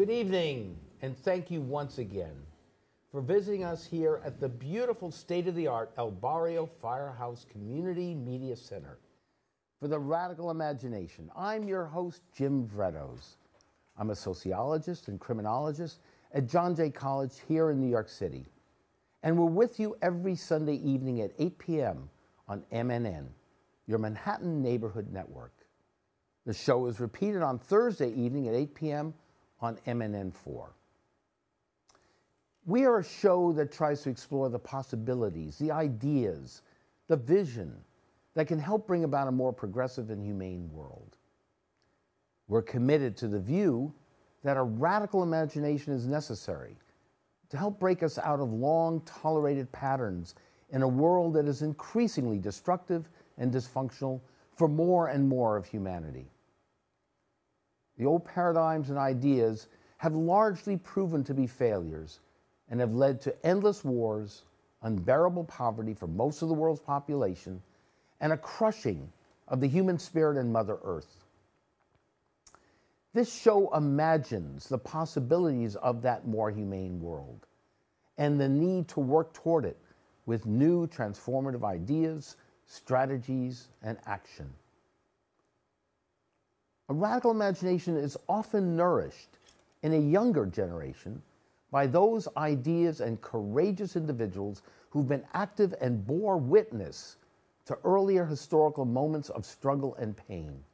Good evening, and thank you once again for visiting us here at the beautiful state of the art El Barrio Firehouse Community Media Center for the Radical Imagination. I'm your host, Jim Vrettos. I'm a sociologist and criminologist at John Jay College here in New York City. And we're with you every Sunday evening at 8 p.m. on MNN, your Manhattan Neighborhood Network. The show is repeated on Thursday evening at 8 p.m on MNN4. We are a show that tries to explore the possibilities, the ideas, the vision that can help bring about a more progressive and humane world. We're committed to the view that a radical imagination is necessary to help break us out of long tolerated patterns in a world that is increasingly destructive and dysfunctional for more and more of humanity the old paradigms and ideas have largely proven to be failures and have led to endless wars, unbearable poverty for most of the world's population, and a crushing of the human spirit and Mother Earth. This show imagines the possibilities of that more humane world and the need to work toward it with new transformative ideas, strategies, and action. A radical imagination is often nourished in a younger generation by those ideas and courageous individuals who've been active and bore witness to earlier historical moments of struggle and pain.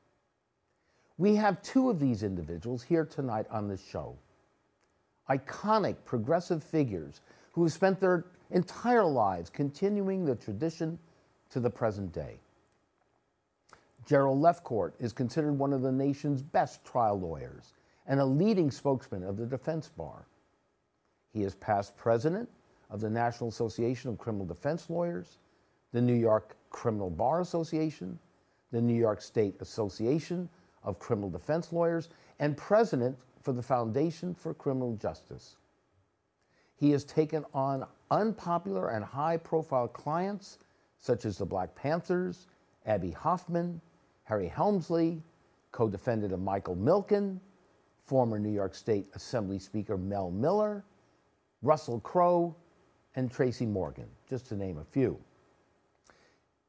We have two of these individuals here tonight on this show. Iconic progressive figures who have spent their entire lives continuing the tradition to the present day. Gerald Lefcourt is considered one of the nation's best trial lawyers and a leading spokesman of the defense bar. He is past president of the National Association of Criminal Defense Lawyers, the New York Criminal Bar Association, the New York State Association of Criminal Defense Lawyers, and president for the Foundation for Criminal Justice. He has taken on unpopular and high profile clients such as the Black Panthers, Abbie Hoffman, Harry Helmsley, co defendant of Michael Milken, former New York State Assembly Speaker Mel Miller, Russell Crowe, and Tracy Morgan, just to name a few.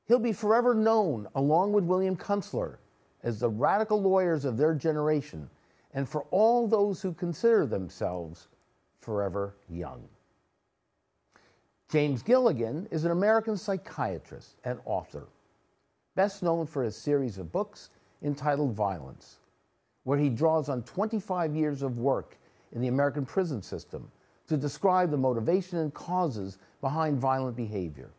He'll be forever known, along with William Kunstler, as the radical lawyers of their generation, and for all those who consider themselves forever young. James Gilligan is an American psychiatrist and author best known for his series of books entitled Violence, where he draws on 25 years of work in the American prison system to describe the motivation and causes behind violent behavior.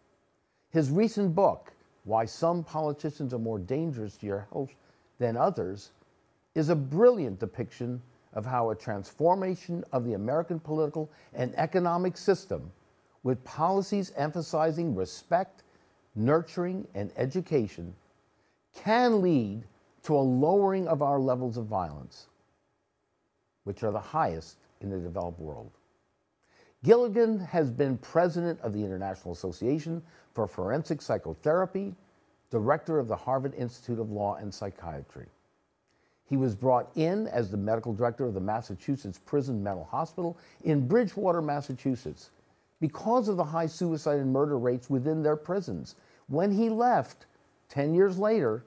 His recent book, Why Some Politicians Are More Dangerous to Your Health Than Others, is a brilliant depiction of how a transformation of the American political and economic system, with policies emphasizing respect nurturing, and education can lead to a lowering of our levels of violence, which are the highest in the developed world. Gilligan has been president of the International Association for Forensic Psychotherapy, director of the Harvard Institute of Law and Psychiatry. He was brought in as the medical director of the Massachusetts Prison Mental Hospital in Bridgewater, Massachusetts, because of the high suicide and murder rates within their prisons when he left, 10 years later,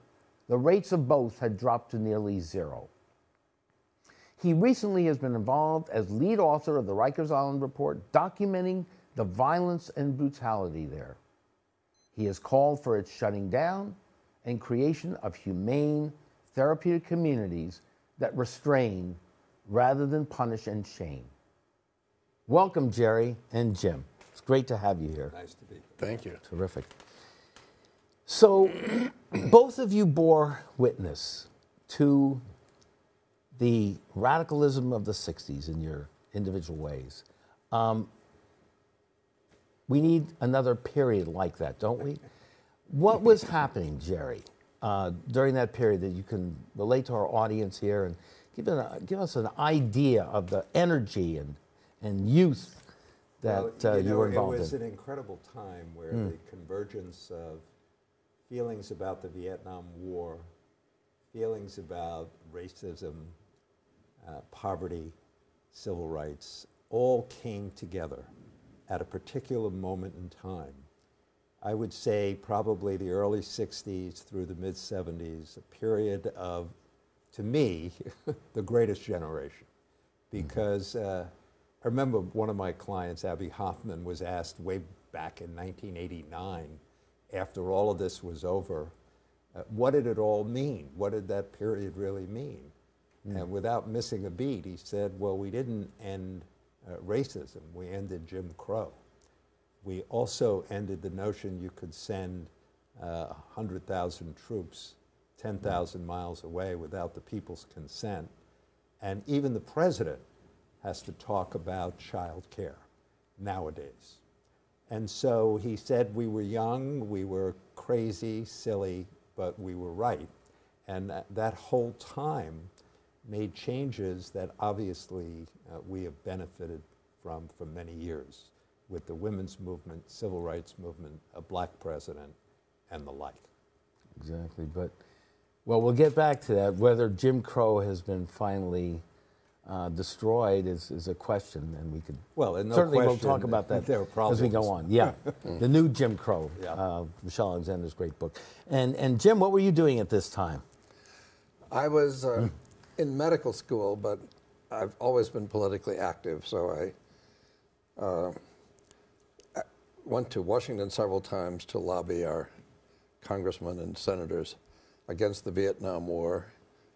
the rates of both had dropped to nearly zero. He recently has been involved as lead author of the Rikers Island Report, documenting the violence and brutality there. He has called for its shutting down and creation of humane therapeutic communities that restrain rather than punish and shame. Welcome, Jerry and Jim. It's great to have you here. Nice to be here. Thank you. Terrific. So, both of you bore witness to the radicalism of the 60s in your individual ways. Um, we need another period like that, don't we? What was happening, Jerry, uh, during that period that you can relate to our audience here and give, a, give us an idea of the energy and, and youth that Well, uh, you, know, were involved in? It was in? an incredible time where the convergence of feelings about the Vietnam War, feelings about racism, uh, poverty, civil rights, all came together at a particular moment in time. I would say probably the early 60s through the mid 70s, a period of, to me, the greatest generation. Because uh, I remember one of my clients, Abbie Hoffman, was asked way back in 1989, after all of this was over, uh, what did it all mean? What did that period really mean? And without missing a beat, he said, well, we didn't end uh, racism, we ended Jim Crow. We also ended the notion you could send uh, 100,000 troops 10,000 miles away without the people's consent. And even the president has to talk about child care nowadays. And so he said we were young, we were crazy, silly, but we were right. And that, that whole time made changes that obviously uh, we have benefited from for many years with the women's movement, civil rights movement, a black president, and the like. Exactly. But, well, we'll get back to that. Whether Jim Crow has been finally uh, destroyed is, is a question, and we could Well, and no certainly we'll question talk about that there are as we go on. Yeah, the new Jim Crow, Yeah. uh, Michelle Alexander's great book. And and Jim, what were you doing at this time? I was uh, in medical school, but I've always been politically active, so I uh, went to Washington several times to lobby our congressmen and senators against the Vietnam War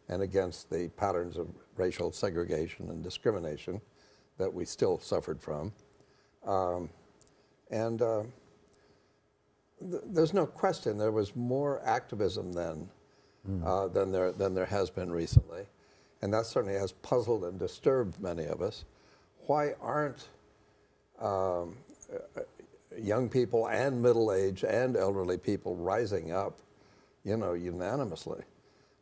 and against the patterns of racial segregation and discrimination that we still suffered from. Um, and uh, th- there's no question there was more activism then uh, than, there, than there has been recently. And that certainly has puzzled and disturbed many of us. Why aren't um, young people and middle aged and elderly people rising up, you know, unanimously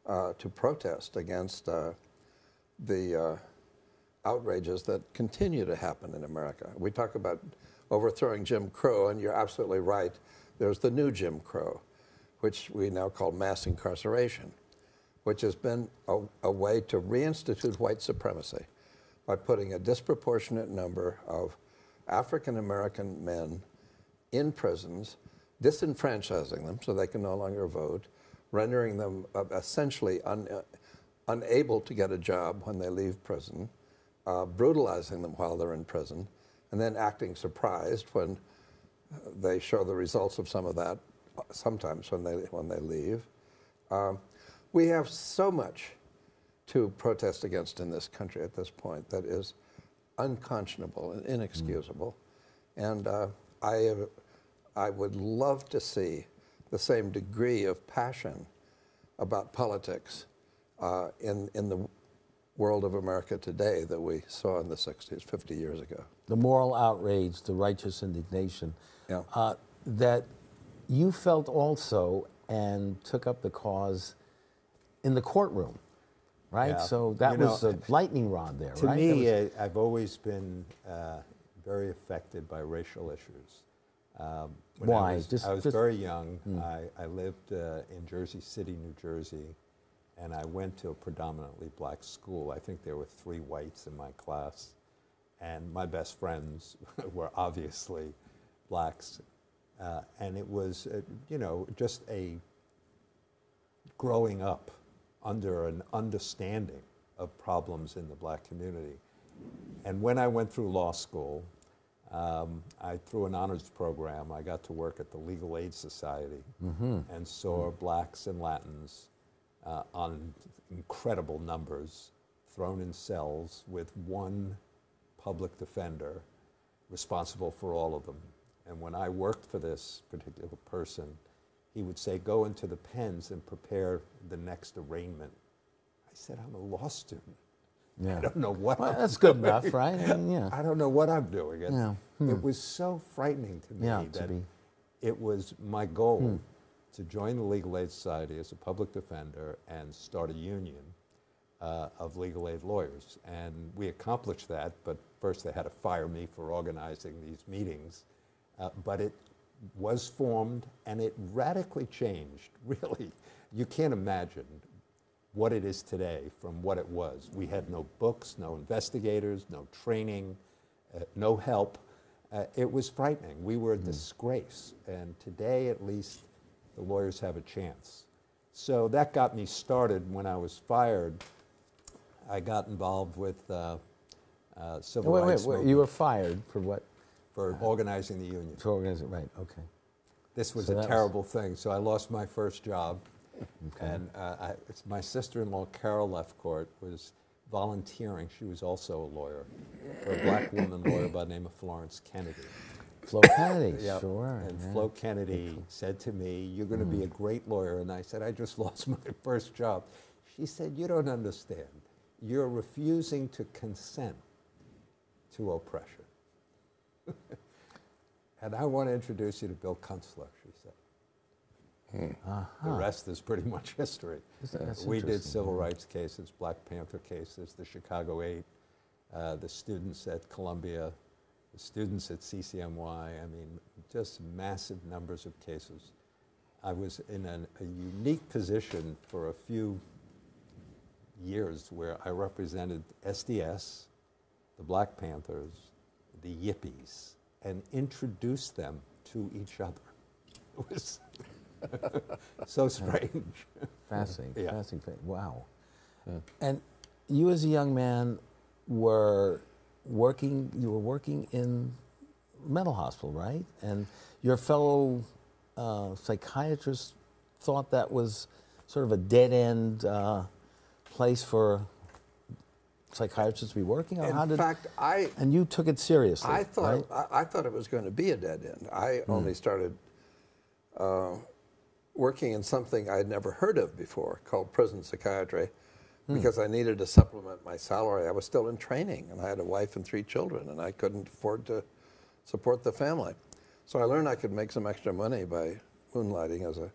uh, to protest against uh, the uh, outrages that continue to happen in America? We talk about overthrowing Jim Crow, and you're absolutely right. There's the new Jim Crow, which we now call mass incarceration, which has been a, a way to reinstitute white supremacy by putting a disproportionate number of African American men in prisons, disenfranchising them so they can no longer vote, rendering them uh, essentially un, uh, unable to get a job when they leave prison, uh, brutalizing them while they're in prison, and then acting surprised when they show the results of some of that uh, sometimes when they, when they leave. Um, we have so much to protest against in this country at this point that is unconscionable and inexcusable. And uh, I, I would love to see the same degree of passion about politics uh, in, in the world of America today that we saw in the 60s, 50 years ago. The moral outrage, the righteous indignation Yeah. uh, that you felt also and took up the cause in the courtroom, right? Yeah. So that You know, was a lightning rod there, To right? me, was- I've always been uh, very affected by racial issues. Um, Why? I was, Just- I was just- Hmm. very young. I, I lived uh, in Jersey City, New Jersey, and I went to a predominantly black school. I think there were three whites in my class, and my best friends were obviously blacks. Uh, and it was, uh, you know, just a growing up under an understanding of problems in the black community. And when I went through law school, um, I, through an honors program, I got to work at the Legal Aid Society and saw blacks and Latins uh, on incredible numbers thrown in cells with one public defender responsible for all of them. And when I worked for this particular person, he would say, Go into the pens and prepare the next arraignment. I said, I'm a law student. Yeah. I don't know what Well, I'm that's good doing. enough, right? I mean, yeah. I don't know what I'm doing. And Yeah. It was so frightening to me Yeah, to that be- Hmm. it was my goal to join the Legal Aid Society as a public defender and start a union uh, of legal aid lawyers. And we accomplished that, but first they had to fire me for organizing these meetings. Uh, but it was formed and it radically changed, really. You can't imagine what it is today from what it was. We had no books, no investigators, no training, uh, no help. Uh, it was frightening. We were a disgrace. And today, at least, the lawyers have a chance. So that got me started when I was fired. I got involved with uh, uh, civil wait, wait, rights wait. You movement were fired for what? for organizing the union. For organizing, right? Okay. This was So a that was- terrible thing. So I lost my first job. Okay. And uh, I, it's my sister-in-law, Carol Lefcourt, was volunteering. She was also a lawyer for a black woman lawyer by the name of Florence Kennedy. Flo Kennedy, Yep. sure. And yeah. Flo Kennedy said to me, "You're going to be a great lawyer." And I said, "I just lost my first job." She said, "You don't understand. You're refusing to consent to oppression." and I want to introduce you to Bill Kunstler, she said. The rest is pretty much history. That's we did interesting, civil rights cases, Black Panther cases, the Chicago Eight, uh, the students at Columbia, the students at CCNY. I mean, just massive numbers of cases. I was in an, a unique position for a few years where I represented SDS, the Black Panthers, the Yippies, and introduced them to each other. It was so strange. Fascinating. Yeah. Fascinating. Wow. And you, as a young man, were working. You were working in mental hospital, right? And your fellow uh, psychiatrists thought that was sort of a dead end uh, place for psychiatrists to be working. Or how In did? fact, I and you took it seriously. I thought right? I, I thought it was going to be a dead end. I only started uh, working in something I'd never heard of before, called prison psychiatry, hmm. because I needed to supplement my salary. I was still in training, and I had a wife and three children, and I couldn't afford to support the family. So I learned I could make some extra money by moonlighting as a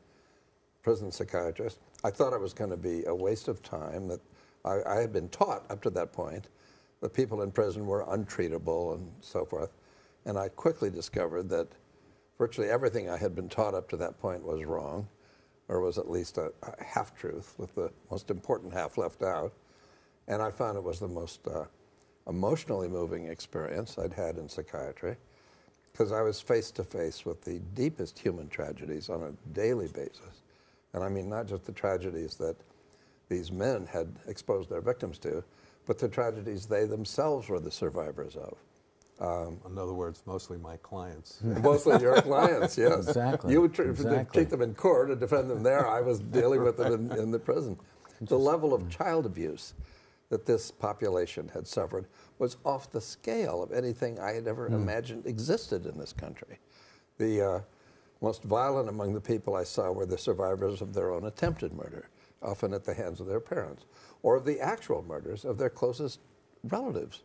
prison psychiatrist. I thought it was going to be a waste of time. That I, I had been taught up to that point that people in prison were untreatable and so forth, and I quickly discovered that virtually everything I had been taught up to that point was wrong, or was at least a, a half truth, with the most important half left out. And I found it was the most uh, emotionally moving experience I'd had in psychiatry because I was face to face with the deepest human tragedies on a daily basis. And I mean, not just the tragedies that these men had exposed their victims to, but the tragedies they themselves were the survivors of. Um, in other words, mostly my clients. Mostly your clients, yes. Exactly, You would tr- exactly. treat them in court and defend them there. I was dealing with them in, in the prison. The level of hmm. child abuse that this population had suffered was off the scale of anything I had ever hmm. imagined existed in this country. The uh, most violent among the people I saw were the survivors of their own attempted murder, often at the hands of their parents, or of the actual murders of their closest relatives,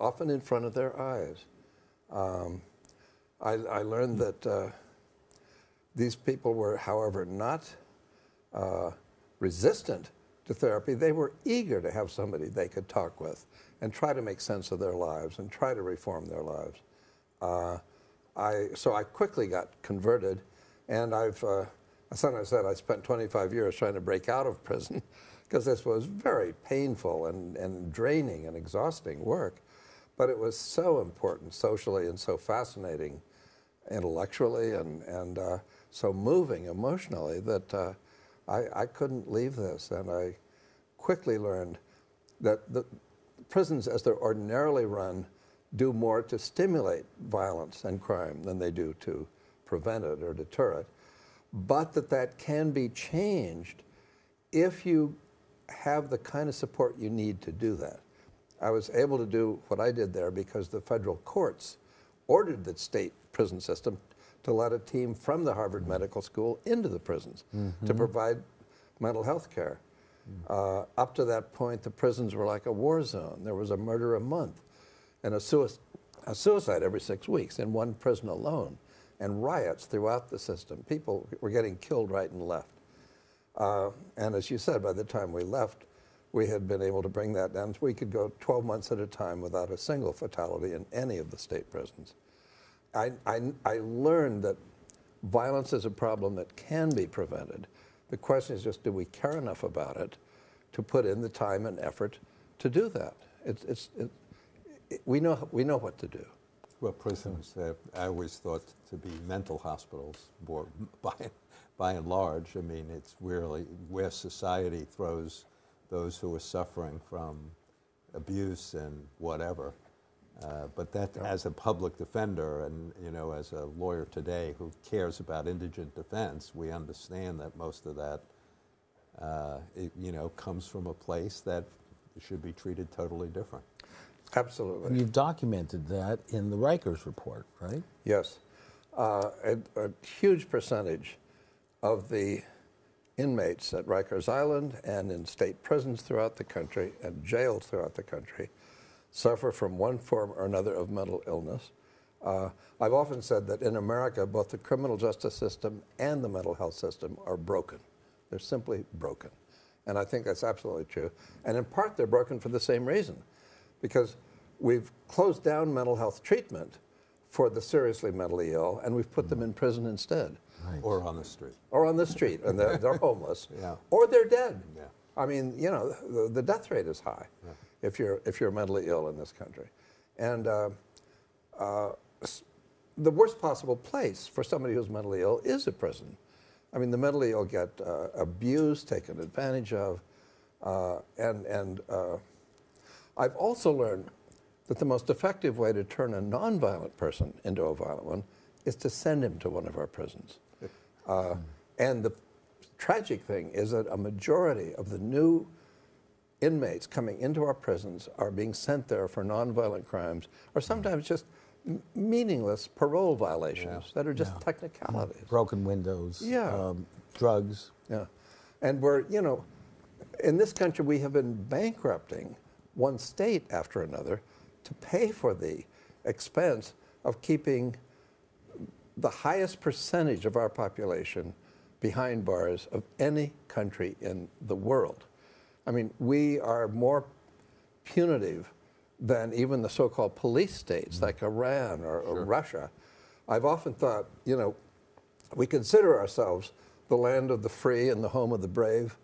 often in front of their eyes. Um, I, I learned that uh, these people were, however, not uh, resistant to therapy. They were eager to have somebody they could talk with and try to make sense of their lives and try to reform their lives. Uh, I, so I quickly got converted, and I've, uh, I sometimes said I spent 25 years trying to break out of prison because this was very painful and, and draining and exhausting work. But it was so important socially and so fascinating intellectually and, and uh, so moving emotionally that uh, I, I couldn't leave this. And I quickly learned that the prisons, as they're ordinarily run, do more to stimulate violence and crime than they do to prevent it or deter it, but that that can be changed if you have the kind of support you need to do that. I was able to do what I did there because the federal courts ordered the state prison system to let a team from the Harvard Medical School into the prisons to provide mental health care. Uh, up to that point, the prisons were like a war zone. There was a murder a month and a, sui- a suicide every six weeks in one prison alone, and riots throughout the system. People were getting killed right and left. Uh, and as you said, by the time we left, we had been able to bring that down. We could go 12 months at a time without a single fatality in any of the state prisons. I, I, I learned that violence is a problem that can be prevented. The question is just do we care enough about it to put in the time and effort to do that? It's, it's, it, it, we, know, we know what to do. Well, prisons, uh, I always thought to be mental hospitals, more, by, by and large. I mean, it's really where society throws those who are suffering from abuse and whatever. Uh, but that, as a public defender and you know, as a lawyer today who cares about indigent defense, we understand that most of that, uh, it, you know, comes from a place that should be treated totally different. Absolutely. And you've documented that in the Rikers report, right? Yes. Uh, a, a huge percentage of the inmates at Rikers Island and in state prisons throughout the country and jails throughout the country suffer from one form or another of mental illness. Uh, I've often said that in America, both the criminal justice system and the mental health system are broken. They're simply broken. And I think that's absolutely true. And in part, they're broken for the same reason because we've closed down mental health treatment for the seriously mentally ill and we've put them in prison instead Or on the street. or on the street and they're, they're homeless Yeah. or they're dead. Yeah. I mean, you know, the, the death rate is high if, you're, if you're mentally ill in this country. And uh, uh, the worst possible place for somebody who's mentally ill is a prison. I mean, the mentally ill get uh, abused, taken advantage of, uh, and, and uh, I've also learned that the most effective way to turn a nonviolent person into a violent one is to send him to one of our prisons. Uh, and the tragic thing is that a majority of the new inmates coming into our prisons are being sent there for nonviolent crimes or sometimes just m- meaningless parole violations Yeah. that are just technicalities. Broken windows, Yeah. um, drugs. Yeah. And we're, you know, in this country, we have been bankrupting one state after another to pay for the expense of keeping the highest percentage of our population behind bars of any country in the world. I mean, we are more punitive than even the so called police states mm-hmm. like Iran or, or Russia. I've often thought, you know, we consider ourselves the land of the free and the home of the brave.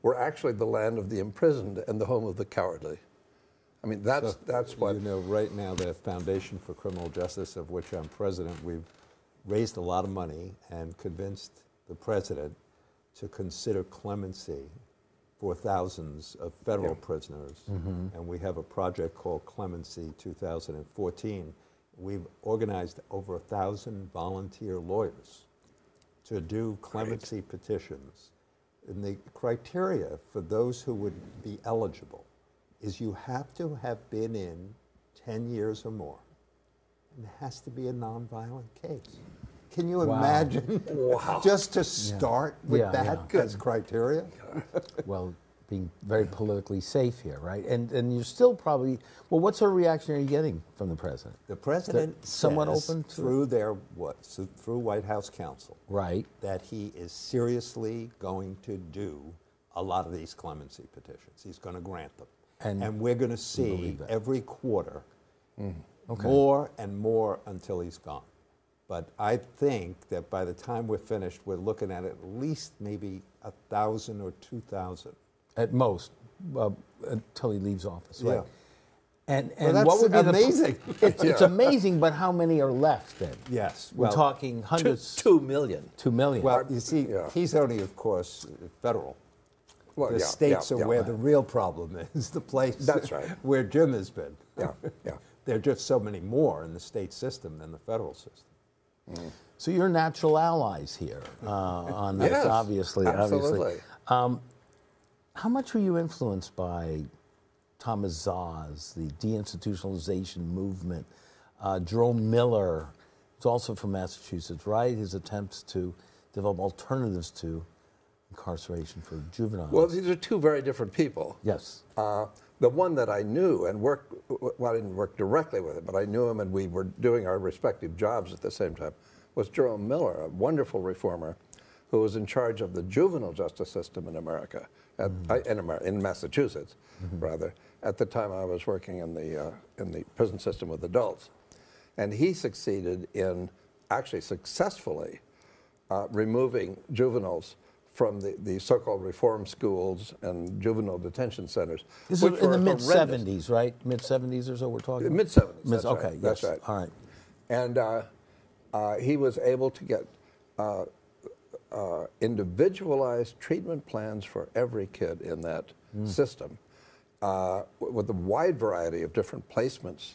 We're actually the land of the imprisoned and the home of the cowardly. I mean, that's, So, that's what. You know, right now, the Foundation for Criminal Justice, of which I'm president, we've raised a lot of money and convinced the president to consider clemency for thousands of federal prisoners. Mm-hmm. And we have a project called Clemency 2014. We've organized over a thousand volunteer lawyers to do clemency petitions. And the criteria for those who would be eligible is you have to have been in 10 years or more. And it has to be a nonviolent case. Can you Wow. imagine? Just to start with Yeah, that yeah. as criteria? Well, being very politically safe here, right? And and you're still probably well. What sort of reaction are you getting from the president? The president somewhat says open to- through their what through White House counsel Right. that he is seriously going to do a lot of these clemency petitions. He's going to grant them, And and we're going to see believe that. every quarter mm. Okay. more and more until he's gone. But I think that by the time we're finished, we're looking at at least maybe a thousand or two thousand. At most, uh, until he leaves office, right? Yeah. And Well, and that's what would be amazing. The, it's, it's amazing, but how many are left then? Yes, We're well- talking Two, hundreds, two million. two million. Well, you see, Yeah. he's only, of course, federal. Well, the yeah, states yeah, are yeah. where the real problem is, the place That's right. where Jim has been. Yeah, yeah. There are just so many more in the state system than the federal system. So you're natural allies here uh, on this, Yes, obviously. absolutely. Obviously. Um, how much were you influenced by Thomas Szasz, the deinstitutionalization movement? Uh, Jerome Miller, who's also from Massachusetts, right? His attempts to develop alternatives to incarceration for juveniles. Well, these are two very different people. yes. Uh, the one that I knew and worked, well, I didn't work directly with him, but I knew him and we were doing our respective jobs at the same time, was Jerome Miller, a wonderful reformer who was in charge of the juvenile justice system in America, at, I, in, Amer- in Massachusetts, rather, at the time I was working in the, uh, in the prison system with adults. And he succeeded in actually successfully uh, removing juveniles from the, the so-called reform schools and juvenile detention centers. This is in the mid '70s, right? Mid 70s or so we're talking? Mid 70s. Mid- that's okay, right. That's yes. right. All right. And uh, uh, he was able to get uh, uh, individualized treatment plans for every kid in that Hmm. system uh, with a wide variety of different placements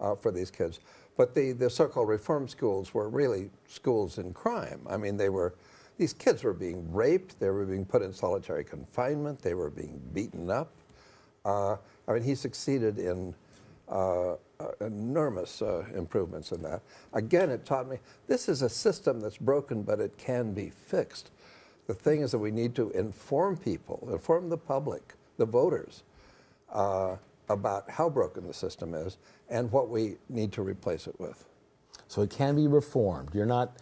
uh, for these kids. But the, the so called reform schools were really schools in crime. I mean, they were, these kids were being raped, they were being put in solitary confinement, they were being beaten up. Uh, I mean, he succeeded in uh, uh, enormous uh, improvements in that. Again, it taught me this is a system that's broken, but it can be fixed. The thing is that we need to inform people, inform the public, the voters, uh, about how broken the system is and what we need to replace it with. So it can be reformed. You're not,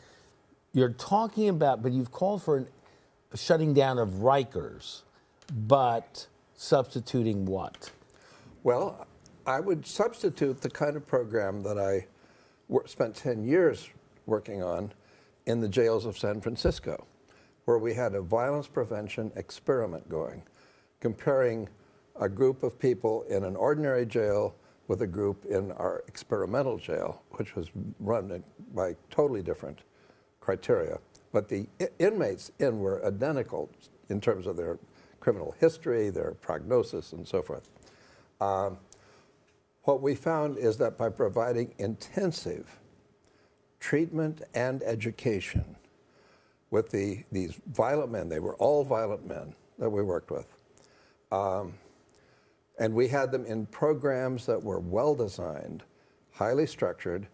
you're talking about, but you've called for an, a shutting down of Rikers, but substituting what? Well, I would substitute the kind of program that I wor- spent 10 years working on in the jails of San Francisco, where we had a violence prevention experiment going, comparing a group of people in an ordinary jail with a group in our experimental jail, which was run by totally different criteria. But the inmates in were identical in terms of their criminal history, their prognosis, and so forth. Um, what we found is that by providing intensive treatment and education with the, these violent men, they were all violent men that we worked with, um, and we had them in programs that were well designed, highly structured,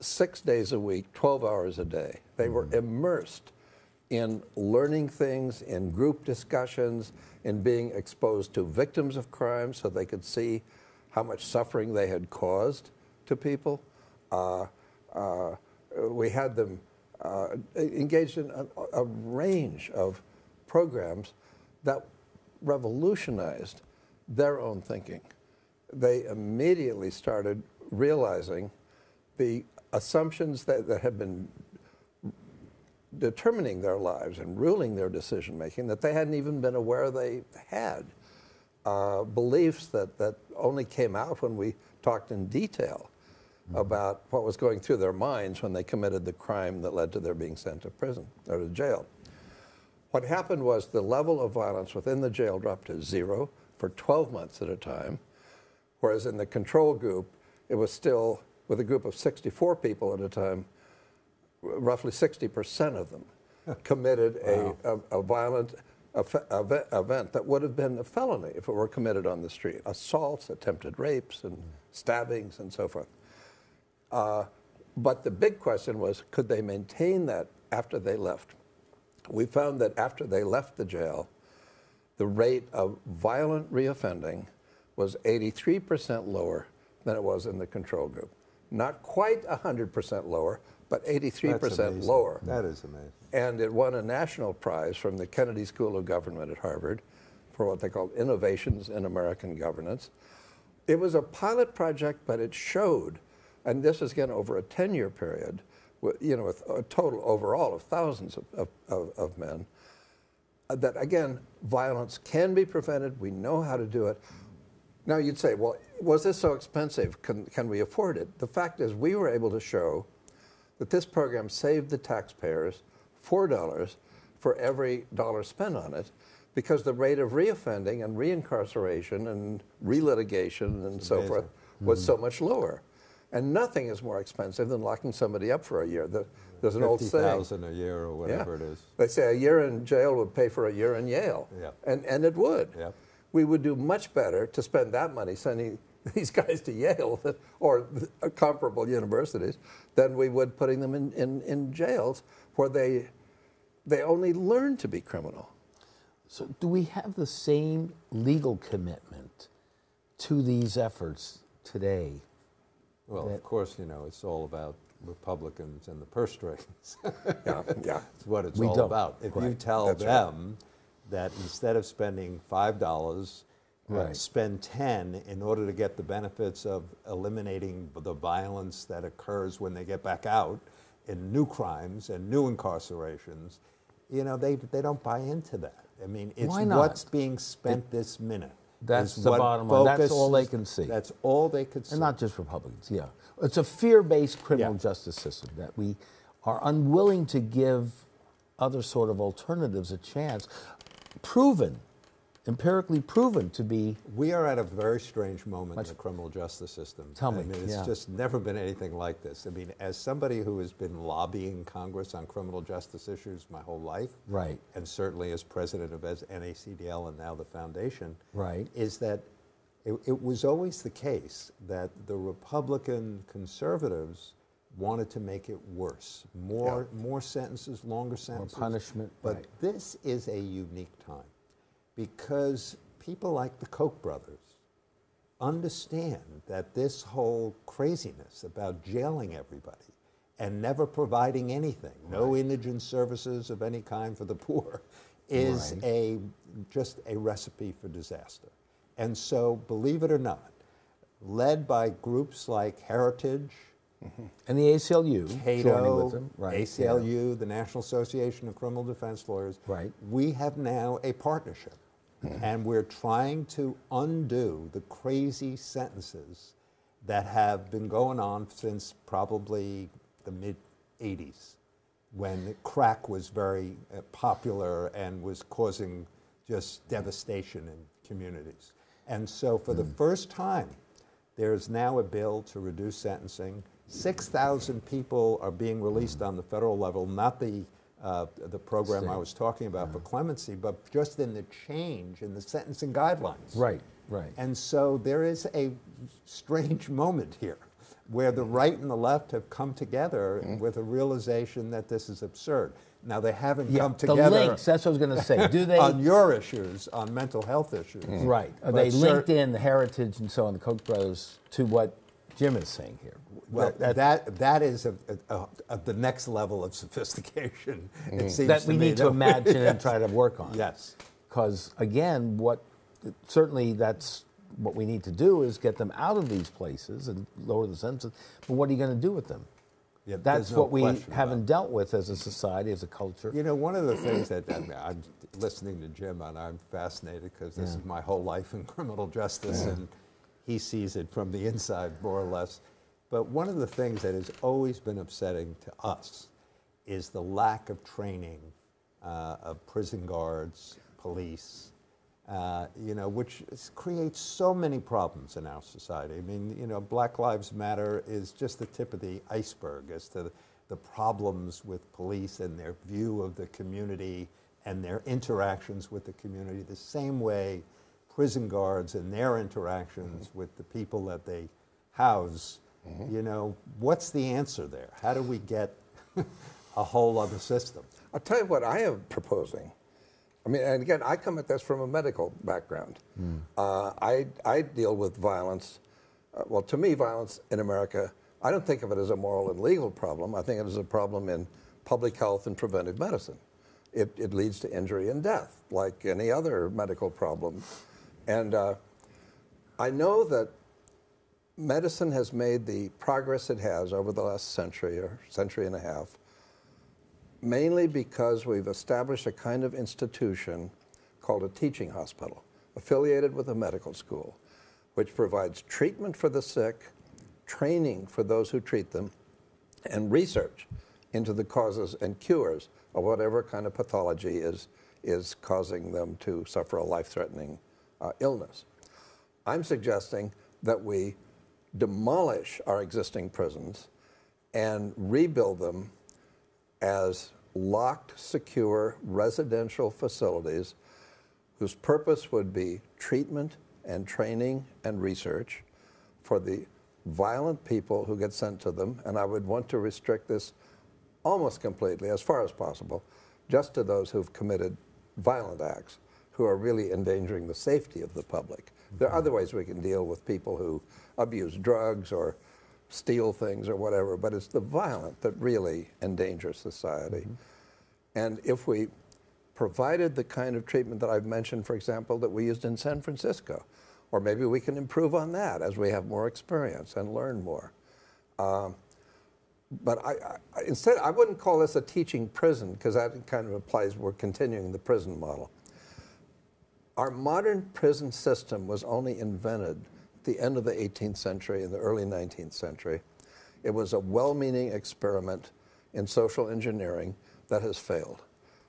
six days a week, 12 hours a day. They were immersed in learning things, in group discussions, in being exposed to victims of crime so they could see how much suffering they had caused to people. Uh, uh, we had them uh, engaged in a, a range of programs that revolutionized their own thinking. They immediately started realizing the assumptions that, that had been determining their lives and ruling their decision making that they hadn't even been aware they had. Uh, beliefs that, that only came out when we talked in detail about what was going through their minds when they committed the crime that led to their being sent to prison or to jail. What happened was the level of violence within the jail dropped to zero for 12 months at a time, whereas in the control group, it was still, with a group of 64 people at a time, roughly 60% of them committed a, a, a violent event that would have been a felony if it were committed on the street assaults, attempted rapes, and stabbings, and so forth. Uh, but the big question was could they maintain that after they left? We found that after they left the jail, the rate of violent reoffending was 83% lower than it was in the control group. Not quite 100% lower, but 83% That's lower. That is amazing. And it won a national prize from the Kennedy School of Government at Harvard for what they called innovations in American governance. It was a pilot project, but it showed, and this is again over a 10 year period, you know, with a total overall of thousands of, of, of, of men, uh, that again, violence can be prevented. We know how to do it. Now you'd say, well, was this so expensive? Can, can we afford it? The fact is, we were able to show that this program saved the taxpayers $4 for every dollar spent on it because the rate of reoffending and reincarceration and relitigation and so amazing. forth was hmm. so much lower. And nothing is more expensive than locking somebody up for a year. The- There's an old saying. thousand a year or whatever it is. They say a year in jail would pay for a year in Yale. Yeah. And, and it would. Yeah. We would do much better to spend that money sending these guys to Yale that- or th- comparable universities than we would putting them in, in, in jails where they, they only learn to be criminal. So, do we have the same legal commitment to these efforts today? Well, That- of course, you know, it's all about Republicans and the purse strings. Yeah, yeah. It's what it's We all don't. about. If you tell That's right. them that instead of spending five dollars, uh, Uh, right. spend ten in order to get the benefits of eliminating the violence that occurs when they get back out in new crimes and new incarcerations, you know, they they don't buy into that. I mean, it's what's being spent this minute. That's the bottom line. That's all they can see. That's all they could see. And not just Republicans, yeah. It's a fear based criminal Yeah. justice system that we are unwilling to give other sort of alternatives a chance, proven, empirically proven to be. We are at a very strange moment in the criminal justice system. Tell me, I mean, it's yeah. just never been anything like this. I mean, as somebody who has been lobbying Congress on criminal justice issues my whole life, Right. and certainly as president of as NACDL and now the foundation, Right. is that it, it was always the case that the Republican conservatives wanted to make it worse. More, more sentences, longer sentences. More punishment, But right. this is a unique time because people like the Koch brothers understand that this whole craziness about jailing everybody and never providing anything, no indigent services of any kind for the poor, is Right. a just a recipe for disaster. And so, believe it or not, led by groups like Heritage, mm-hmm. And the ACLU Cato, right? ACLU, the National Association of Criminal Defense Lawyers, Right. we have now a partnership. Mm-hmm. and we're trying to undo the crazy sentences that have been going on since probably the mid 80s when crack was very uh, popular and was causing just devastation in communities. And so, for the mm. first time, there's now a bill to reduce sentencing. 6,000 people are being released mm. on the federal level, not the, uh, the program I was talking about for clemency, but just in the change in the sentencing guidelines. Right, right. And so there is a strange moment here where the right and the left have come together with a realization that this is absurd. Now, they haven't yeah, come the together links, that's what I was going to say. Do they. on your issues, on mental health issues. Right. Are they linked in the heritage and so on, the Koch brothers, to what Jim is saying here? Well, that, that, that is a, a, a, a- the next level of sophistication. It mm-hmm. seems that to we me need to that- imagine and try to work on. Yes. Because again, what certainly that's what we need to do is get them out of these places and lower the sentences. But what are you going to do with them? Yeah, That's no what we haven't about dealt with as a society, as a culture. You know, one of the things that I mean, I'm listening to Jim and I'm fascinated because this is my whole life in criminal justice and he sees it from the inside more or less. But one of the things that has always been upsetting to us is the lack of training uh, of prison guards, police, uh, you know, which creates so many problems in our society. I mean, you know, Black Lives Matter is just the tip of the iceberg as to the problems with police and their view of the community and their interactions with the community, the same way prison guards and their interactions with the people that they house. You know, what's the answer there? How do we get a whole other system? I'll tell you what I am proposing. I mean, and again, I come at this from a medical background. Uh, I, I deal with violence. Uh, well, to me, violence in America, I don't think of it as a moral and legal problem. I think it is a problem in public health and preventive medicine. It, it leads to injury and death, like any other medical problem. And uh, I know that medicine has made the progress it has over the last century or century and a half mainly because we've established a kind of institution called a teaching hospital, affiliated with a medical school, which provides treatment for the sick, training for those who treat them, and research into the causes and cures of whatever kind of pathology is, is causing them to suffer a life threatening uh, illness. I'm suggesting that we demolish our existing prisons and rebuild them as locked, secure residential facilities whose purpose would be treatment and training and research for the violent people who get sent to them. And I would want to restrict this almost completely, as far as possible, just to those who've committed violent acts who are really endangering the safety of the public. There are other ways we can deal with people who abuse drugs or steal things or whatever, but it's the violent that really endangers society. And if we provided the kind of treatment that I've mentioned, for example, that we used in San Francisco, or maybe we can improve on that as we have more experience and learn more. Um, but I, I, instead, I wouldn't call this a teaching prison because that kind of implies we're continuing the prison model. Our modern prison system was only invented at the end of the 18th century and the early 19th century. It was a well meaning experiment in social engineering that has failed.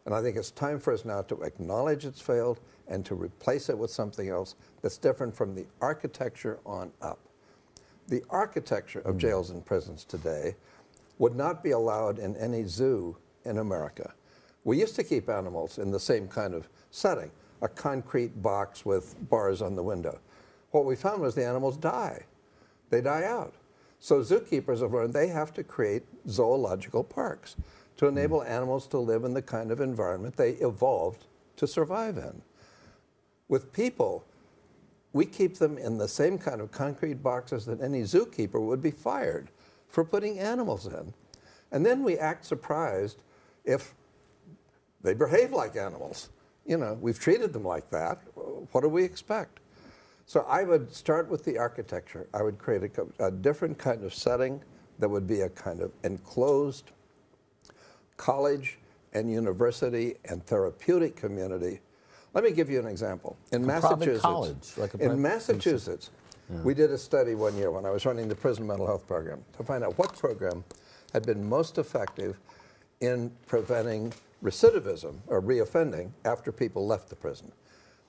And I think it's time for us now to acknowledge it's failed and to replace it with something else that's different from the architecture on up. The architecture of hmm. jails and prisons today would not be allowed in any zoo in America. We used to keep animals in the same kind of setting a concrete box with bars on the window. What we found was the animals die, they die out. So zookeepers have learned they have to create zoological parks to hmm. enable animals to live in the kind of environment they evolved to survive in. With people, we keep them in the same kind of concrete boxes that any zookeeper would be fired for putting animals in. And then we act surprised if they behave like animals. You know, we've treated them like that. What do we expect? So I would start with the architecture. I would create a, a different kind of setting that would be a kind of enclosed college and university and therapeutic community. Let me give you an example. In A Massachusetts, college, like in Massachusetts, we did a study one year when I was running the prison mental health program to find out what program had been most effective in preventing recidivism or reoffending after people left the prison.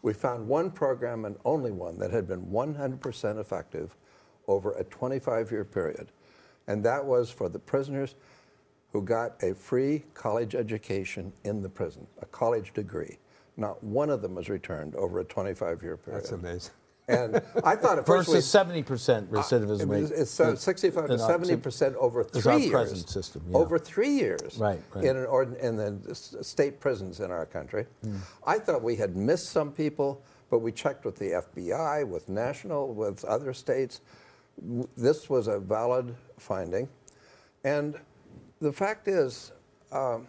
We found one program and only one that had been 100% effective over a 25 year period, and that was for the prisoners who got a free college education in the prison, a college degree. Not one of them was returned over a 25 year period. That's amazing. And I thought at first Versus 70% recidivism it rate. It's uh, 65 to 70 percent over three our years. system, yeah. Over three years. Right, right. In, an ord- in the state prisons in our country. Hmm. I thought we had missed some people, but we checked with the FBI, with national, with other states. This was a valid finding. And the fact is, um,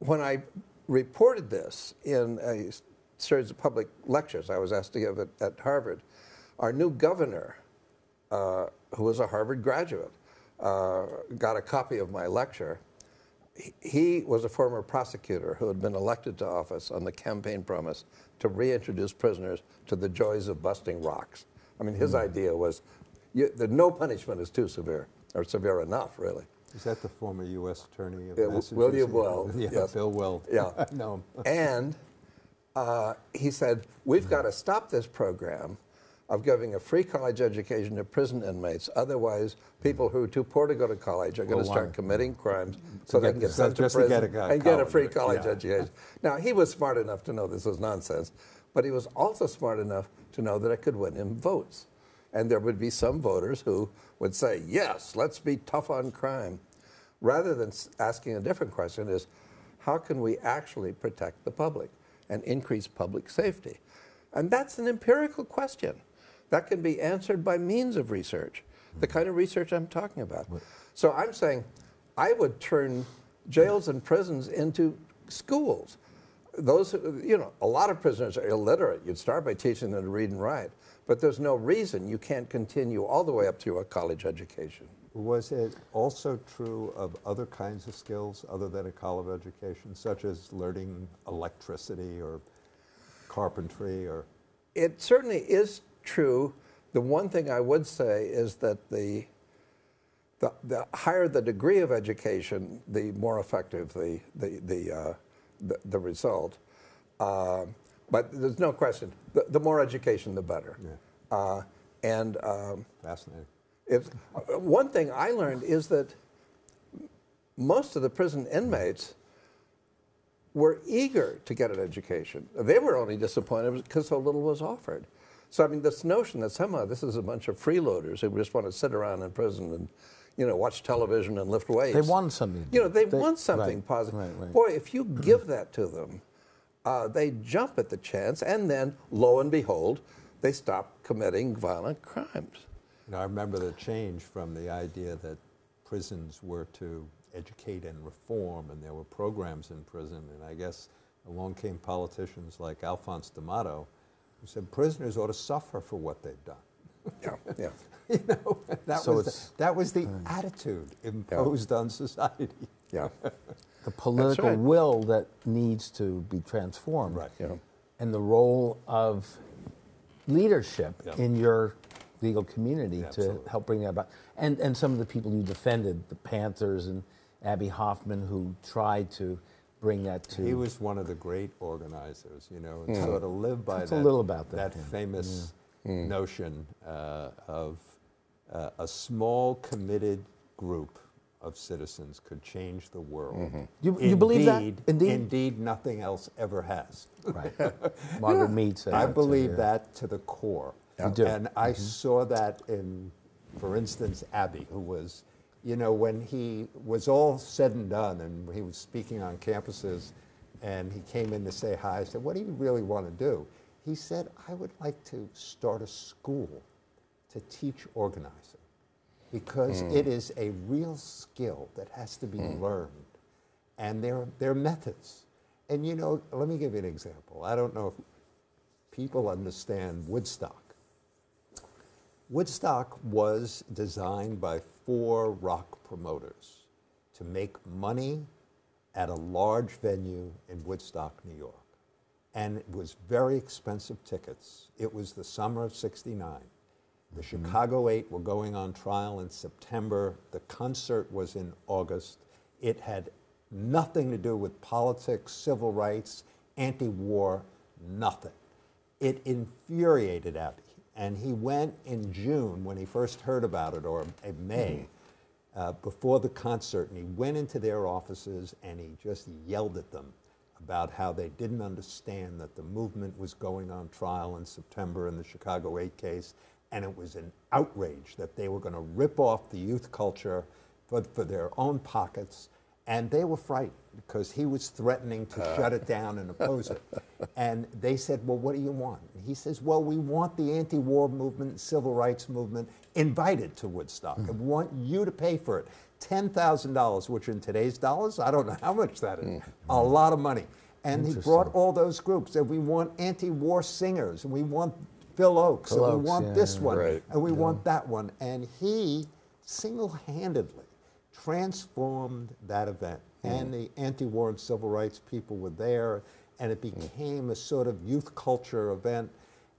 when I reported this in a series of public lectures I was asked to give at, at Harvard, our new governor, uh, who was a Harvard graduate, uh, got a copy of my lecture. He- He was a former prosecutor who had been elected to office on the campaign promise to reintroduce prisoners to the joys of busting rocks. I mean, his idea was you, that no punishment is too severe, or severe enough, really. Is that the former U.S. Attorney of Yeah, Massachusetts? William Weld, Yeah, yes. Bill Weld. Yeah. Him. And uh, he said, We've got to stop this program of giving a free college education to prison inmates. Otherwise, people who are too poor to go to college are going to start committing crimes so they can get sent to just to prison get a co- and get a free college Yeah. education. Now, he was smart enough to know this was nonsense, but he was also smart enough to know that it could win him votes. And there would be some voters who would say, Yes, let's be tough on crime. Rather than asking a different question, is how can we actually protect the public and increase public safety? And that's an empirical question that can be answered by means of research, the kind of research I'm talking about. So I'm saying I would turn jails and prisons into schools. Those, you know, a lot of prisoners are illiterate. You'd start by teaching them to read and write, but there's no reason you can't continue all the way up to a college education. Was it also true of other kinds of skills other than a college education, such as learning electricity or carpentry or? It certainly is true. The one thing I would say is that the, the, the higher the degree of education, the more effective the, the, the, uh, the, the result. Uh, but there's no question, the, the more education, the better. Yeah. Uh, and um, Fascinating. Uh, one thing I learned is that most of the prison inmates were eager to get an education. They were only disappointed because so little was offered. So I mean, this notion that somehow this is a bunch of freeloaders who just want to sit around in prison and, you know, watch television and lift weights. They want something. You know, do. they, want something right, positive. Right, right. Boy, if you give that to them, uh, they jump at the chance, and then, lo and behold, they stop committing violent crimes. You know, I remember the change from the idea that prisons were to educate and reform, and there were programs in prison. And I guess along came politicians like Alphonse D'Amato, who said prisoners ought to suffer for what they've done. Yeah, yeah. you know, that So was the, that was the hmm. attitude imposed on society. Yeah. the political right. will that needs to be transformed. Right. Yeah. And the role of leadership Yeah. in your legal community to Absolutely. help bring that about. And, and some of the people you defended, the Panthers and Abbie Hoffman, who tried to bring that to. He was one of the great organizers, you know, and sort of lived by Talk a that, little about that, yeah. famous notion uh, of uh, a small committed group of citizens could change the world. You- you believe that? Indeed, Indeed? Indeed, nothing else ever has. Right. Margaret Mead said I that, too, believe yeah. that to the core. You do. And I mm-hmm. saw that in, for instance, Abbie, who was, you know, when he was all said and done and he was speaking on campuses and he came in to say hi, I said, What do you really want to do? He said, I would like to start a school to teach organizing because hmm. it is a real skill that has to be hmm. learned. And there, there are methods. And you know, let me give you an example. I don't know if people understand Woodstock. Woodstock was designed by four rock promoters to make money at a large venue in Woodstock, New York. And it was very expensive tickets. It was the summer of 69. The mm-hmm. Chicago Eight were going on trial in September. The concert was in August. It had nothing to do with politics, civil rights, anti war, nothing. It infuriated Abbie. And he went in June when he first heard about it, or in May, uh, before the concert, and he went into their offices and he just yelled at them about how they didn't understand that the movement was going on trial in September in the Chicago 8 case, and it was an outrage that they were going to rip off the youth culture for, for their own pockets. And they were frightened because he was threatening to shut it down and oppose it. And they said, Well, what do you want? And he says, Well, we want the anti war movement, civil rights movement invited to Woodstock. Hmm. and we want you to pay for it. $10,000, which in today's dollars, I don't know how much that is. Hmm. A lot of money. And he brought all those groups. And we want anti war singers, and we want Phil Ochs, Phil and Ochs, we want yeah, this one, Right. and we want that one. And he single handedly transformed that event. Hmm. And the anti war and civil rights people were there, and it became a sort of youth culture event.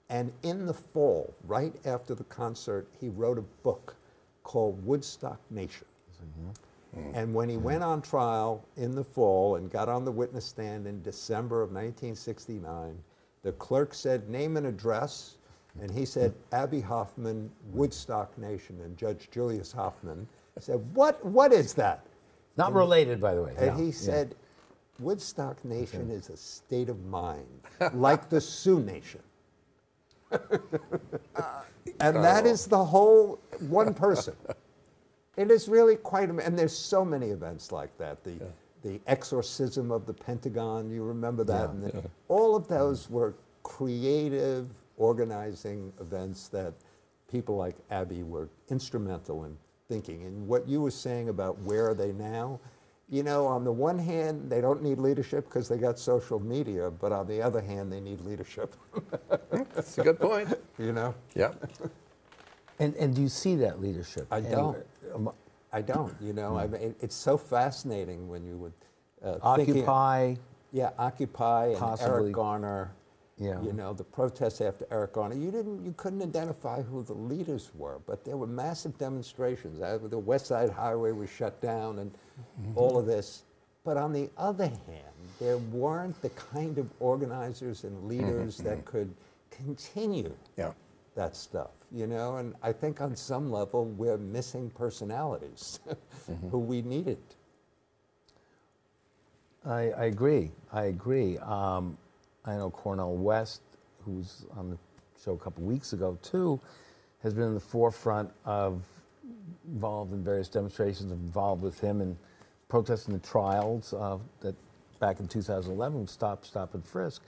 And in the fall, right after the concert, he wrote a book called Woodstock Nation. Mm-hmm. And when he mm-hmm. went on trial in the fall and got on the witness stand in December of 1969, the clerk said, Name and address. And he said, Abbie Hoffman, Woodstock Nation. And Judge Julius Hoffman said, What, what is that? Not related, by the way. And no, he said, Woodstock Nation is a state of mind, uh, like the Sioux Nation. Uh, and that is the whole one person. It is really quite, and there's so many events like that. The, the exorcism of the Pentagon, you remember that? and the- All of those mm. were creative, organizing events that people like Abbie were instrumental in thinking. And what you were saying about where are they now, you know, on the one hand, they don't need leadership because they got social media, but on the other hand, they need leadership, That's a good point. you know? Yeah. And, and do you see that leadership? I don't. um, I don't, you know, I mean, it- it's so fascinating when you would uh, think- Occupy, Yeah, Occupy and Possibly. Eric Garner Yeah. You know, the protests after Eric Garner, you didn't, you couldn't identify who the leaders were, but there were massive demonstrations. Uh, The West Side Highway was shut down, and all of this. But on the other hand, there weren't the kind of organizers and leaders that could continue Yeah. that stuff, you know. And I think on some level we're missing personalities who we needed. I, I agree. I agree. Um, I know Cornel West, who's on the show a couple weeks ago too, has been in the forefront of involved in various demonstrations, involved with him in protesting the trials uh, that back in 2011 stop, stop and frisk.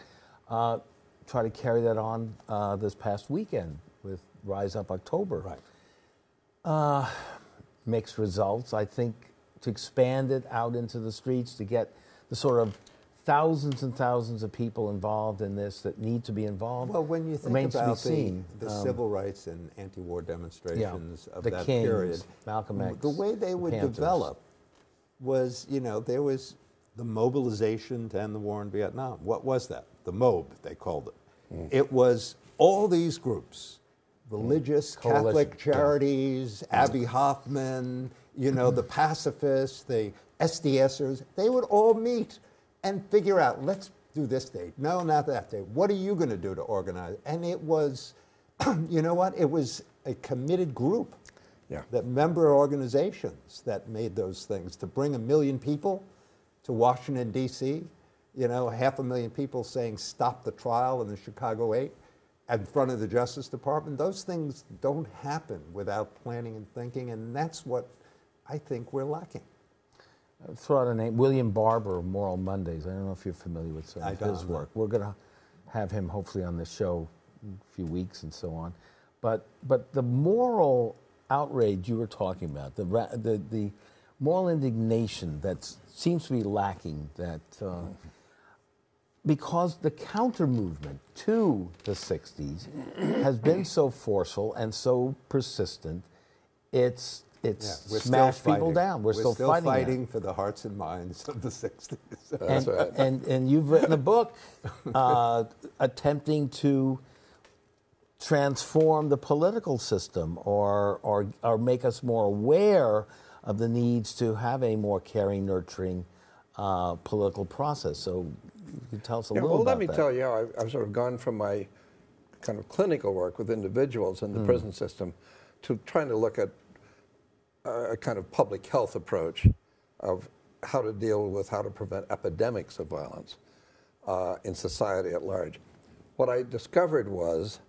Uh, try to carry that on uh, this past weekend with Rise Up October Right. mixed results. I think to expand it out into the streets to get the sort of thousands and thousands of people involved in this that need to be involved. Well, when you think remains to be about the, seen. the Um, civil rights and anti-war demonstrations of the that Kings, period, Malcolm X, the way they the would Panthers. develop was, you know, there was the mobilization to end the war in Vietnam. What was that? The Mobe, they called it. Mm. It was all these groups, religious, Coalition, Catholic yeah. charities, Abbie Hoffman, you know, the pacifists, the SDSers, they would all meet and figure out, let's do this date. No, not that date. What are you going to do to organize? And it was, you know what? It was a committed group. Yeah. That member organizations that made those things to bring a million people to Washington D.C. You know, half a million people saying stop the trial in the Chicago Eight in front of the Justice Department. Those things don't happen without planning and thinking, and that's what I think we're lacking. Throw out a name, William Barber of Moral Mondays. I don't know if you're familiar with some of his work. We're going to have him hopefully on the show in a few weeks and so on. But but the moral outrage you were talking about, the ra- the, the moral indignation that seems to be lacking, that uh, because the counter movement to the 60s has been so forceful and so persistent, it's it's we're smashed still people fighting. down. We're, still, still fighting, that for the hearts and minds of the 60s. That's and, right. and and you've written a book uh, attempting to transform the political system or, or or make us more aware of the needs to have a more caring, nurturing uh, political process. So you can tell us a Yeah, little well, about that. Well, let me that. tell you, how I've, I've sort of gone from my kind of clinical work with individuals in the prison system to trying to look at a, kind of public health approach of how to deal with how to prevent epidemics of violence uh, in society at large. What I discovered was,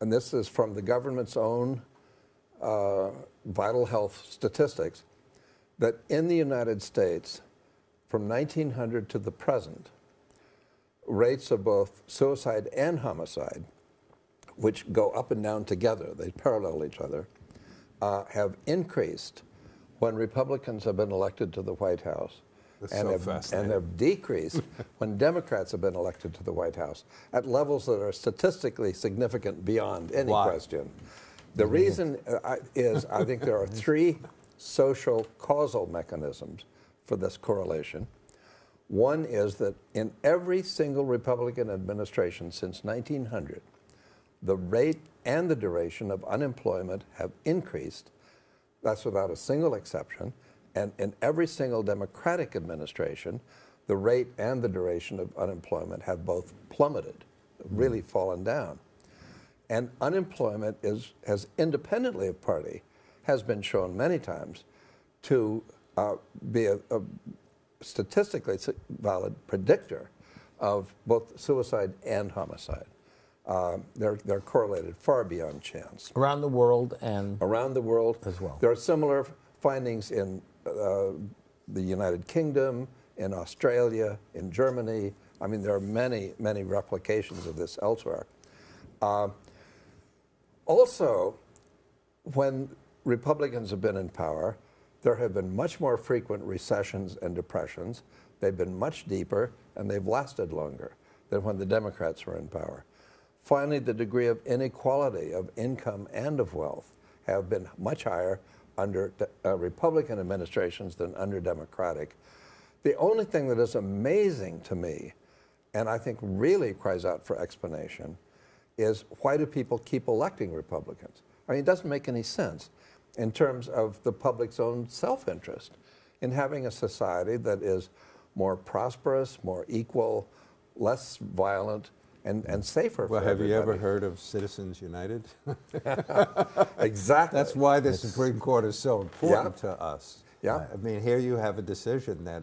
and this is from the government's own uh, vital health statistics, that in the United States, from 1900 to the present, rates of both suicide and homicide, which go up and down together, they parallel each other, uh, have increased when Republicans have been elected to the White House. That's and, so have, and have decreased when Democrats have been elected to the White House at levels that are statistically significant beyond any Why? question. The reason uh, is I think there are three social causal mechanisms for this correlation. One is that in every single Republican administration since 1900, the rate and the duration of unemployment have increased. That's without a single exception. And in every single Democratic administration, the rate and the duration of unemployment have both plummeted, really fallen down. And unemployment is, has independently of party, has been shown many times to uh, be a, a statistically valid predictor of both suicide and homicide. Uh, they're, they're correlated far beyond chance. around the world and Around the world, As well. there are similar findings in uh, the United Kingdom, in Australia, in Germany. I mean, there are many, many replications of this elsewhere. Uh, also, when Republicans have been in power, there have been much more frequent recessions and depressions. They've been much deeper and they've lasted longer than when the Democrats were in power. Finally, the degree of inequality of income and of wealth have been much higher under uh, Republican administrations than under Democratic. The only thing that is amazing to me and I think really cries out for explanation, is why do people keep electing Republicans? I mean, it doesn't make any sense in terms of the public's own self interest in having a society that is more prosperous, more equal, less violent, and, and safer Well, for have you ever heard of Citizens United? Exactly. That's why the Supreme Court is so important Yeah. to us. Yeah. I mean, here you have a decision that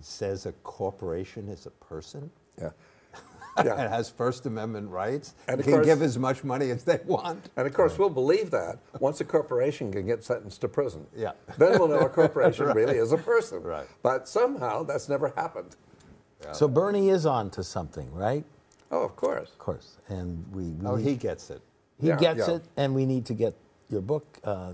says a corporation is a person. Yeah. It Yeah. has First Amendment rights. And And of can course- give as much money as they want. And of course, we'll believe that once a corporation can get sentenced to prison. Yeah. Then we'll know a corporation really is a person. Right. But somehow that's never happened. So Bernie is on to something, right? Oh, of course. Of course. And we, we Oh, need- he gets it. he Yeah, gets yeah. it, and we need to get your book uh,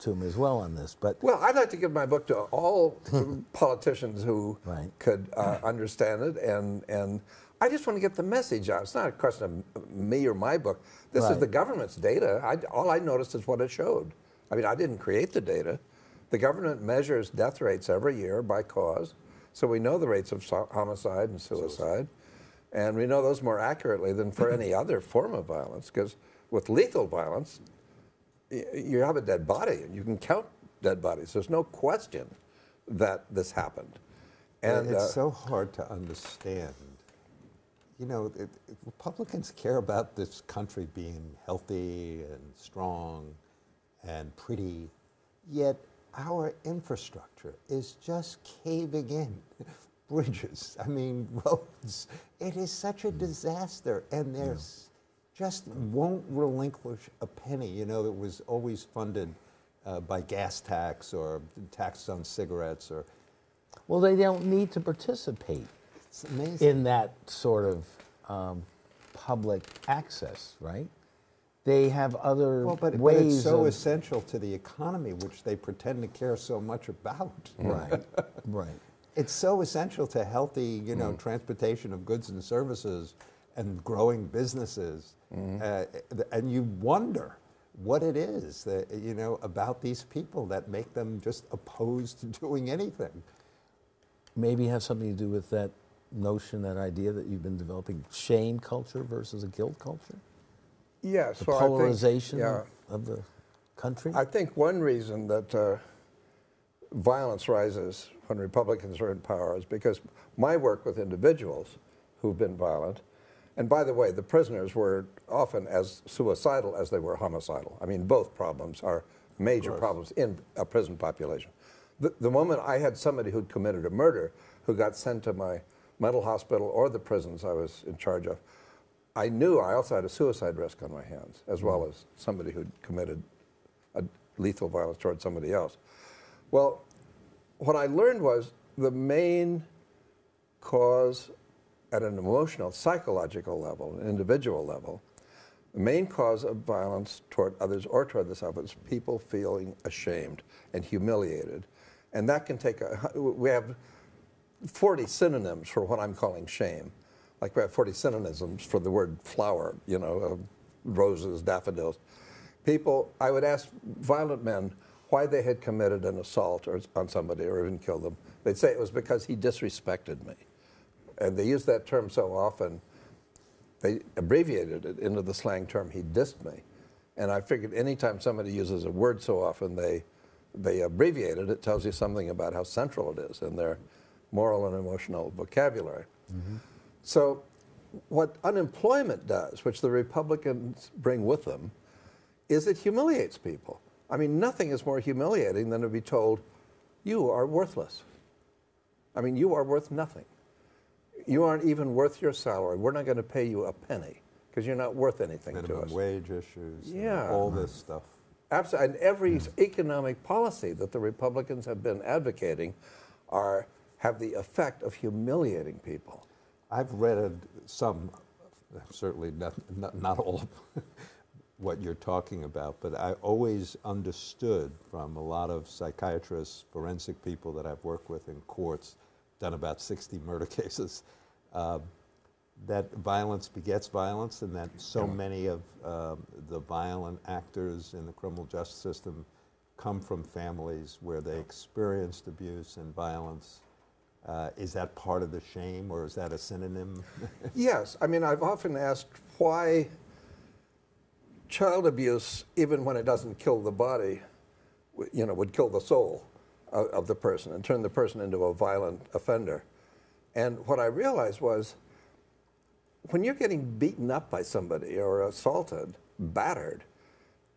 to him as well on this. But Well, I'd like to give my book to all politicians who Right. could uh, understand it, and and I just want to get the message out. It's not a question of me or my book. This is the government's data. I, all I noticed is what it showed. I mean, I didn't create the data. The government measures death rates every year by cause, so we know the rates of so- homicide and suicide, and we know those more accurately than for any other form of violence. Because with lethal violence, you have a dead body and you can count dead bodies. There's no question that this happened. And it's uh, so hard to understand. You know, it, it- Republicans care about this country being healthy and strong and pretty, yet our infrastructure is just caving in. Bridges, I mean, roads. It is such a disaster, and there's just won't relinquish a penny. You know, that was always funded uh, by gas tax or tax on cigarettes or. well, they don't need to participate in that sort of um, public access, right? They have other Well, but, but it's so essential to the economy, which they pretend to care so much about. right, right. It's so essential to healthy, you know, transportation of goods and services and growing businesses. Uh, and you wonder what it is that, you know, about these people that make them just opposed to doing anything. Maybe have something to do with that notion, that idea that you've been developing, shame culture versus a guilt culture, yeah, the so I think- polarization yeah, of the country. I think one reason that uh, violence rises when Republicans are in power is because my work with individuals who've been violent, and by the way, the prisoners were often as suicidal as they were homicidal. I mean, both problems are major problems in a prison population. The, the moment I had somebody who'd committed a murder who got sent to my mental hospital or the prisons I was in charge of, I knew I also had a suicide risk on my hands, as well mm. as somebody who'd committed a lethal violence towards somebody else. Well, what I learned was the main cause at an emotional, psychological level, an individual level, the main cause of violence toward others or toward the self is people feeling ashamed and humiliated. And that can take a, we have 40 synonyms for what I'm calling shame. Like we have 40 synonyms for the word flower, you know, roses, daffodils. People, I would ask violent men why they had committed an assault or, on somebody or even killed them. They'd say it was because he disrespected me. And they use that term so often, they abbreviated it into the slang term, he dissed me. And I figured anytime somebody uses a word so often, they, they abbreviate it, it tells you something about how central it is in their moral and emotional vocabulary. Mm-hmm. So, what unemployment does, which the Republicans bring with them, is it humiliates people. I mean, nothing is more humiliating than to be told, you are worthless. I mean, you are worth nothing. You aren't even worth your salary. We're not going to pay you a penny because you're not worth anything to us. wage issues, and Yeah. all this stuff. Absolutely. And every economic policy that the Republicans have been advocating are, have the effect of humiliating people. I've read some, certainly not, not, not all of what you're talking about, but I always understood from a lot of psychiatrists, forensic people that I've worked with in courts, done about 60 murder cases, uh, that violence begets violence and that so many of um, the violent actors in the criminal justice system come from families where they experienced abuse and violence. Uh, is that part of the shame, or is that a synonym? Yes, I mean, I've often asked why child abuse, even when it doesn't kill the body, you know, would kill the soul of, of the person and turn the person into a violent offender. And what I realized was when you're getting beaten up by somebody or assaulted, battered,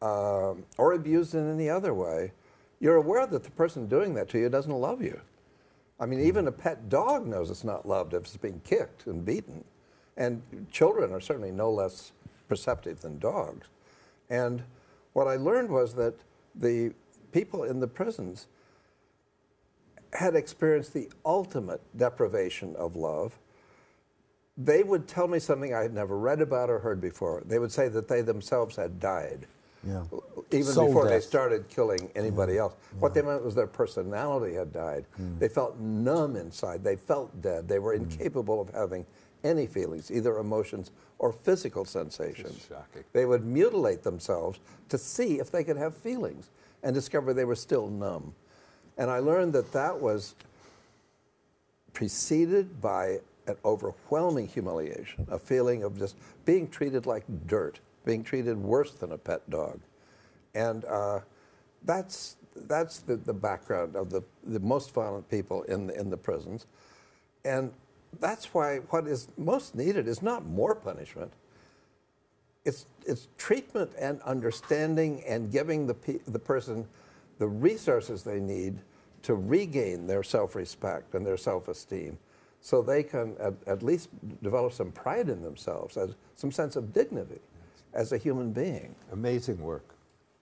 um, or abused in any other way, you're aware that the person doing that to you doesn't love you. I mean, even a pet dog knows it's not loved if it's being kicked and beaten. And children are certainly no less perceptive than dogs. And what I learned was that the people in the prisons had experienced the ultimate deprivation of love. They would tell me something I had never read about or heard before. They would say that they themselves had died. Yeah. Even Soul before they started killing anybody else. What they meant was their personality had died. Hmm. They felt numb inside. They felt dead. They were hmm. incapable of having any feelings, either emotions or physical sensations. They would mutilate themselves to see if they could have feelings and discover they were still numb. And I learned that that was preceded by an overwhelming humiliation, a feeling of just being treated like dirt, being treated worse than a pet dog. And uh, that's, that's the, the background of the, the most violent people in the, in the prisons. And that's why what is most needed is not more punishment. It's, it's treatment and understanding and giving the, pe- the person the resources they need to regain their self respect and their self esteem so they can at, at least develop some pride in themselves, as, some sense of dignity as a human being. Amazing work.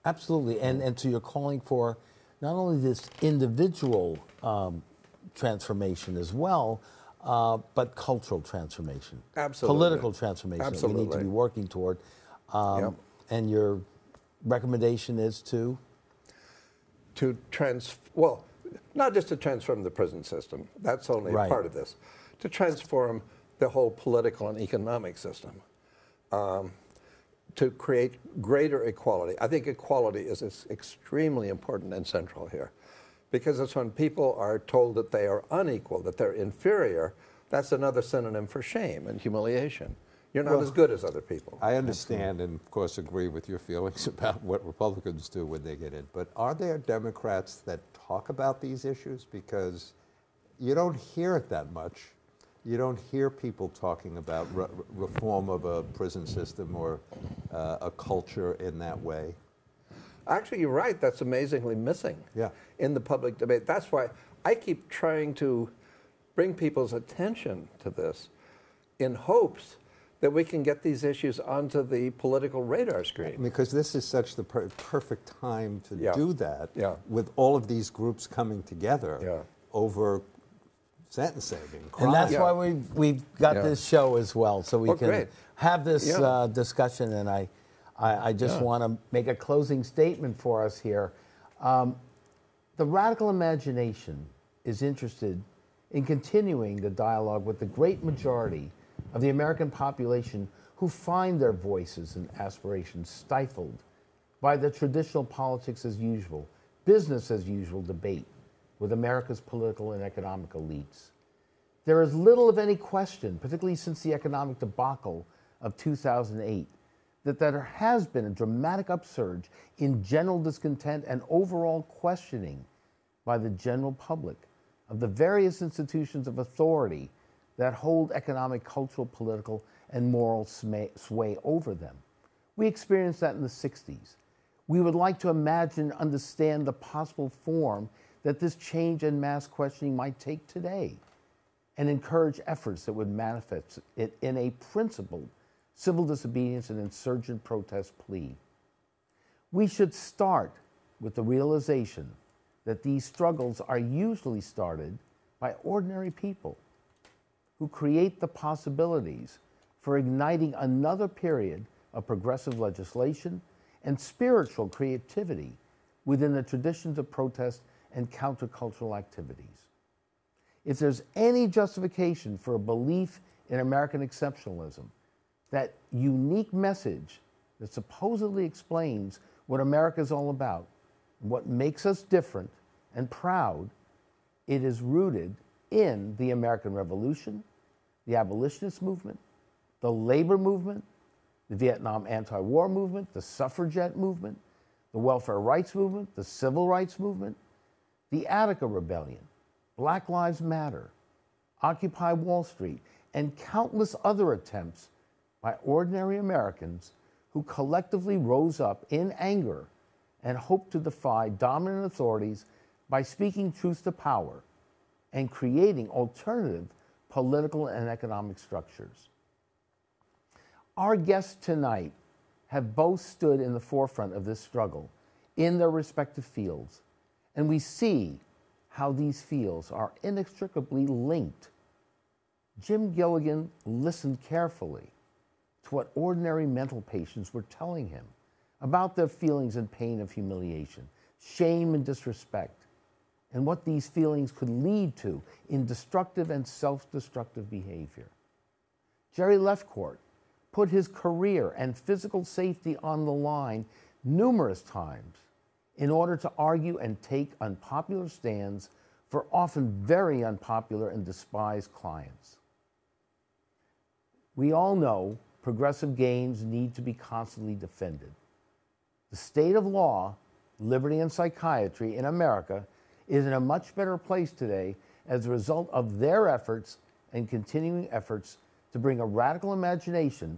Absolutely, and and so you're calling for not only this individual um, transformation as well, uh, but cultural transformation, Absolutely. political transformation that we need to be working toward. Um, Yep. And your recommendation is to to trans well not just to transform the prison system that's only Right. a part of this to transform the whole political and economic system um, to create greater equality i think equality is, is extremely important and central here because it's when people are told that they are unequal that they're inferior that's another synonym for shame and humiliation you're not as good as other people I understand and, of course, agree with your feelings about what Republicans do when they get in. But are there Democrats that talk about these issues? Because you don't hear it that much. You don't hear people talking about re- reform of a prison system or uh, a culture in that way. Actually, you're right. That's amazingly missing Yeah. in the public debate. That's why I keep trying to bring people's attention to this in hopes that we can get these issues onto the political radar screen. Because this is such the per- perfect time to Yeah. do that Yeah. with all of these groups coming together Yeah. over sentencing and crime. And that's Yeah. why we've, we've got Yeah. this show as well, so we Oh, can great. have this Yeah. uh, discussion. And I, I, I just Yeah. want to make a closing statement for us here. Um, the radical imagination is interested in continuing the dialogue with the great majority of the American population who find their voices and aspirations stifled by the traditional politics as usual, business as usual debate with America's political and economic elites. There is little of any question, particularly since the economic debacle of 2008, that there has been a dramatic upsurge in general discontent and overall questioning by the general public of the various institutions of authority that hold economic, cultural, political, and moral sway over them. We experienced that in the 60s. We would like to imagine and understand the possible form that this change and mass questioning might take today and encourage efforts that would manifest it in a principled civil disobedience and insurgent protest plea. We should start with the realization that these struggles are usually started by ordinary people who create the possibilities for igniting another period of progressive legislation and spiritual creativity within the traditions of protest and countercultural activities. If there's any justification for a belief in American exceptionalism, that unique message that supposedly explains what America is all about, what makes us different and proud, it is rooted in the American Revolution, the abolitionist movement, the labor movement, the Vietnam anti war movement, the suffragette movement, the welfare rights movement, the civil rights movement, the Attica Rebellion, Black Lives Matter, Occupy Wall Street, and countless other attempts by ordinary Americans who collectively rose up in anger and hoped to defy dominant authorities by speaking truth to power and creating alternative political and economic structures. Our guests tonight have both stood in the forefront of this struggle in their respective fields, and we see how these fields are inextricably linked. Jim Gilligan listened carefully to what ordinary mental patients were telling him about their feelings and pain of humiliation, shame and disrespect, and what these feelings could lead to in destructive and self destructive behavior. Jerry Lefcourt put his career and physical safety on the line numerous times in order to argue and take unpopular stands for often very unpopular and despised clients. We all know progressive gains need to be constantly defended. The state of law, liberty, and psychiatry in America is in a much better place today as a result of their efforts and continuing efforts to bring a radical imagination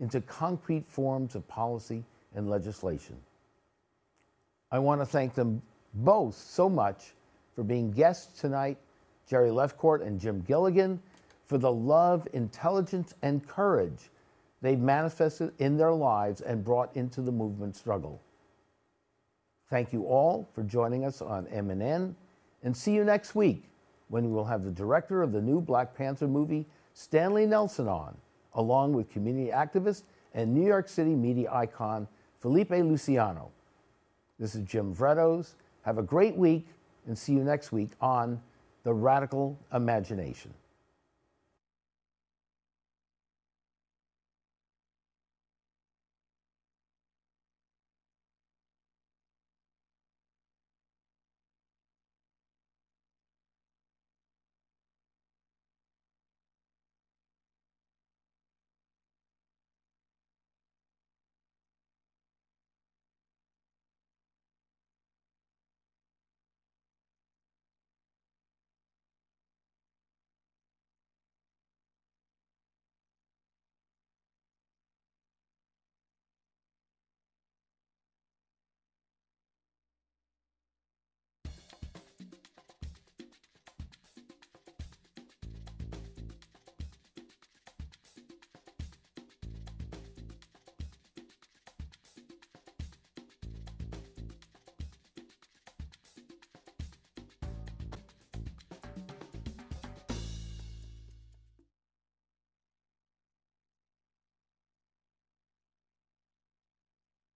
into concrete forms of policy and legislation. I want to thank them both so much for being guests tonight, Jerry Lefcourt and Jim Gilligan, for the love, intelligence, and courage they've manifested in their lives and brought into the movement struggle. Thank you all for joining us on MNN, and see you next week when we will have the director of the new Black Panther movie, Stanley Nelson, on, along with community activist and New York City media icon, Felipe Luciano. This is Jim Vrettos. Have a great week, and see you next week on The Radical Imagination.